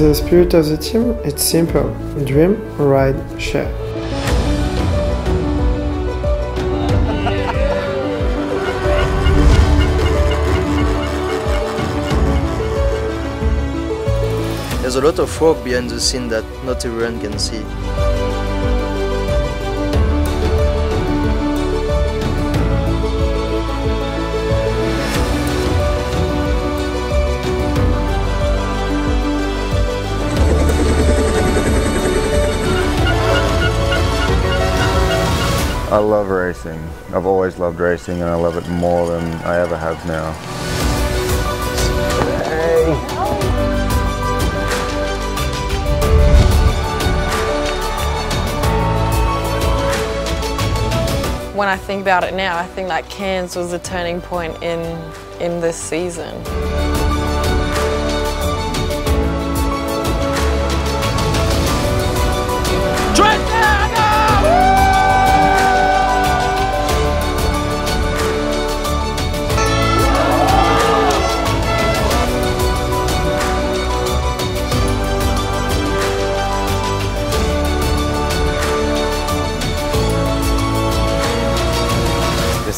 The spirit of the team, it's simple. Dream, ride, share. There's a lot of work behind the scene that not everyone can see. I love racing. I've always loved racing and I love it more than I ever have now. When I think about it now, I think that Cairns was a turning point in, in this season.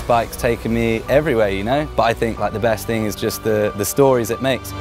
Bike's taken me everywhere, you know? But I think like the best thing is just the, the stories it makes.